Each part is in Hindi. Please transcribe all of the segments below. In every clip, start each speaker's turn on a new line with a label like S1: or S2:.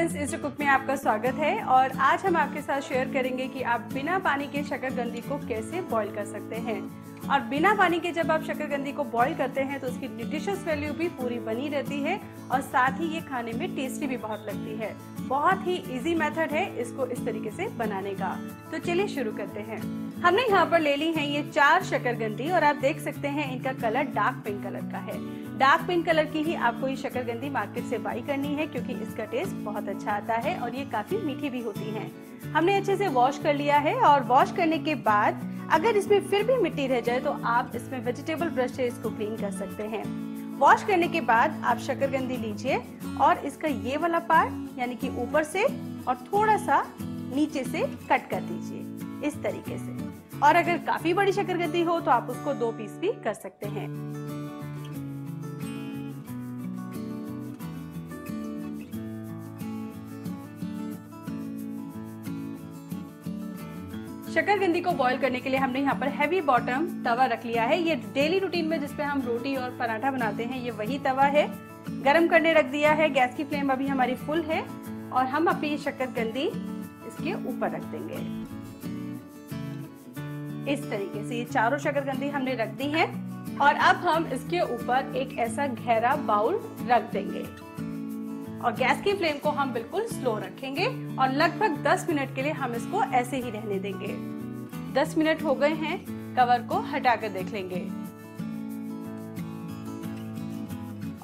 S1: फ्रेंड्स इस कुक में आपका स्वागत है और आज हम आपके साथ शेयर करेंगे कि आप बिना पानी के शकरगंदी को कैसे बॉईल कर सकते हैं। और बिना पानी के जब आप शकरगंदी को बॉईल करते हैं तो उसकी न्यूट्रिशियस वैल्यू भी पूरी बनी रहती है और साथ ही ये खाने में टेस्टी भी बहुत लगती है। बहुत ही इजी मेथड है इसको इस तरीके से बनाने का। तो चलिए शुरू करते हैं। हमने यहाँ पर ले ली है ये चार शकरगंदी और आप देख सकते हैं इनका कलर डार्क पिंक कलर का है। डार्क पिंक कलर की ही आपको ये शकरगंदी मार्केट से बाई करनी है क्योंकि इसका टेस्ट बहुत अच्छा आता है और ये काफ़ी मीठी भी होती हैं। हमने अच्छे से वॉश कर लिया है और वॉश करने के बाद अगर इसमें फिर भी मिट्टी रह जाए तो आप इसमें वेजिटेबल ब्रश से इसको क्लीन कर सकते हैं। वॉश करने के बाद आप शकरगंदी लीजिए और इसका ये वाला पार्ट यानी कि ऊपर से और थोड़ा सा नीचे से कट कर दीजिए। इस तरीके से। और अगर काफ़ी बड़ी शकरगंदी हो तो आप उसको दो पीस भी कर सकते हैं। शकरगंदी को बॉईल करने के लिए हमने यहाँ पर हैवी बॉटम तवा रख लिया है। ये डेली रूटीन में जिसपे हम रोटी और पराठा बनाते हैं, ये वही तवा है। गरम करने रख दिया है। गैस की फ्लेम अभी हमारी फुल है और हम अपनी शकरगंदी इसके ऊपर रख देंगे। इस तरीके से ये चारों शकरगंदी हमने रख दी है और अब हम इसके ऊपर एक ऐसा गहरा बाउल रख देंगे। और गैस की फ्लेम को हम बिल्कुल स्लो रखेंगे और लगभग 10 मिनट के लिए हम इसको ऐसे ही रहने देंगे। 10 मिनट हो गए हैं, कवर को हटाकर देख लेंगे।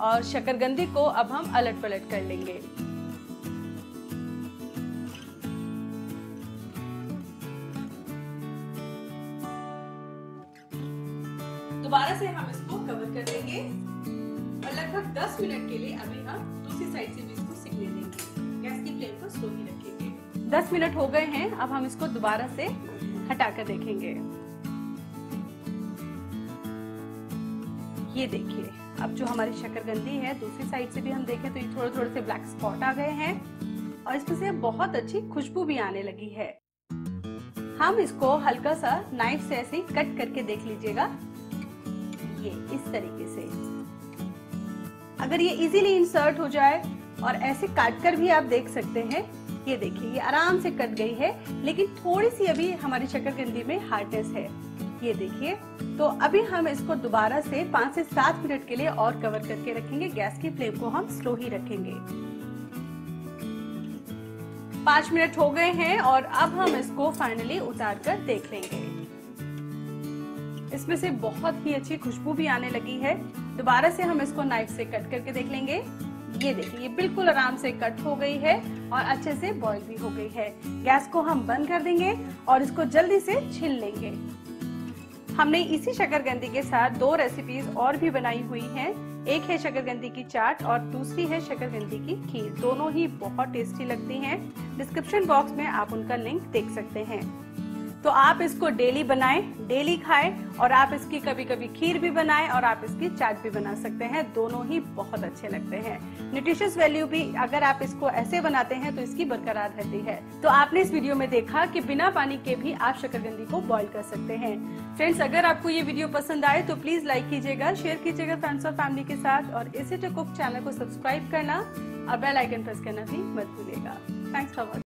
S1: और शकरगंदी को अब हम अलट पलट कर लेंगे। दोबारा से हम इसको कवर कर देंगे और लगभग 10 मिनट के लिए अभी हम दूसरी साइड से भी इसको सिकने देंगे गैस की फ्लेम को स्लो ही रखेंगे। 10 मिनट हो गए हैं, अब हम इसको दोबारा से हटा कर देखेंगे। ये देखिए, अब जो हमारी शकरगंदी है, दूसरी साइड से भी हम देखें तो ये थोड़े थोड़े से ब्लैक स्पॉट आ गए हैं और इसमें से बहुत अच्छी खुशबू भी आने लगी है। हम इसको हल्का सा नाइफ से ऐसे कट करके देख लीजिएगा। ये इस तरीके से। अगर ये इजीली इंसर्ट हो जाए और ऐसे काट कर भी आप देख सकते हैं, ये देखिए, ये आराम से कट गई है, लेकिन थोड़ी सी अभी हमारी शकरकंदी में हार्डनेस है। ये देखिए तो अभी हम इसको दोबारा से पाँच से सात मिनट के लिए और कवर करके रखेंगे, गैस की फ्लेम को हम स्लो ही रखेंगे। पाँच मिनट हो गए हैं और अब हम इसको फाइनली उतार कर देख लेंगे। इसमें से बहुत ही अच्छी खुशबू भी आने लगी है। दोबारा से हम इसको नाइफ से कट करके देख लेंगे। ये देखिए, ये बिल्कुल आराम से कट हो गई है और अच्छे से बॉईल भी हो गई है। गैस को हम बंद कर देंगे और इसको जल्दी से छिल लेंगे। हमने इसी शकरगंदी के साथ दो रेसिपीज़ और भी बनाई हुई हैं। एक है शकरगंदी की चाट और दूसरी है शकरगंदी की खीर। दोनों ही बहुत टेस्टी लगती हैं। डिस्क्रिप्शन बॉक्स में आप उनका लिंक देख सकते हैं। तो आप इसको डेली बनाएँ, डेली खाएँ और आप इसकी कभी कभी खीर भी बनाएँ और आप इसकी चाट भी बना सकते हैं। दोनों ही बहुत अच्छे लगते हैं। न्यूट्रिशियस वैल्यू भी अगर आप इसको ऐसे बनाते हैं तो इसकी बरकरार रहती है। तो आपने इस वीडियो में देखा कि बिना पानी के भी आप शकरगंदी को बॉईल कर सकते हैं। फ्रेंड्स अगर आपको ये वीडियो पसंद आए तो प्लीज़ लाइक कीजिएगा शेयर कीजिएगा फ्रेंड्स और फैमिली के साथ और इसी कुक चैनल को सब्सक्राइब करना। और बेल आइकन प्रेस करना भी मत भूलिएगा। Thanks for